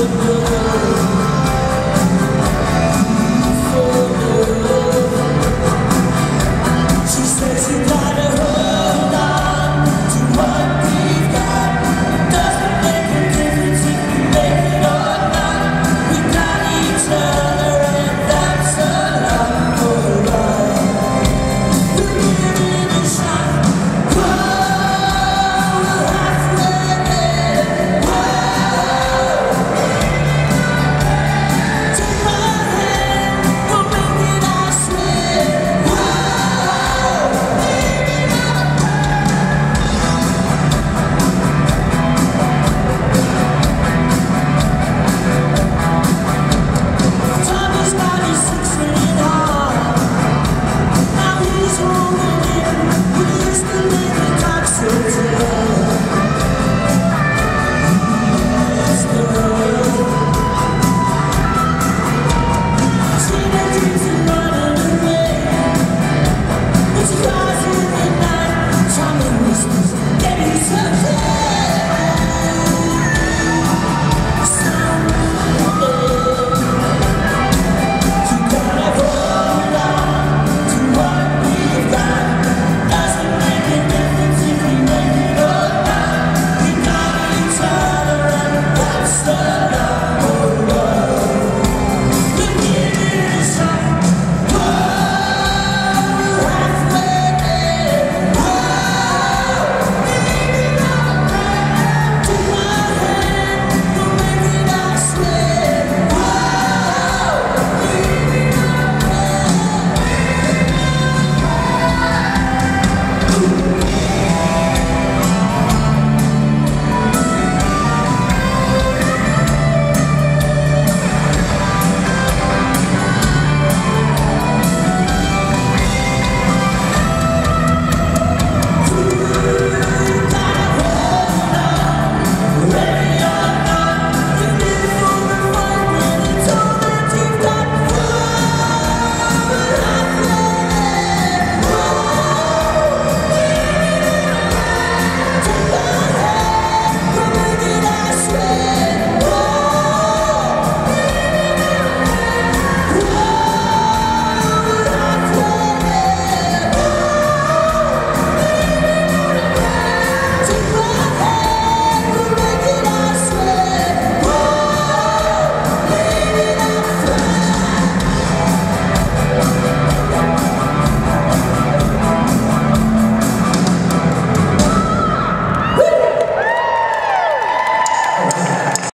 good.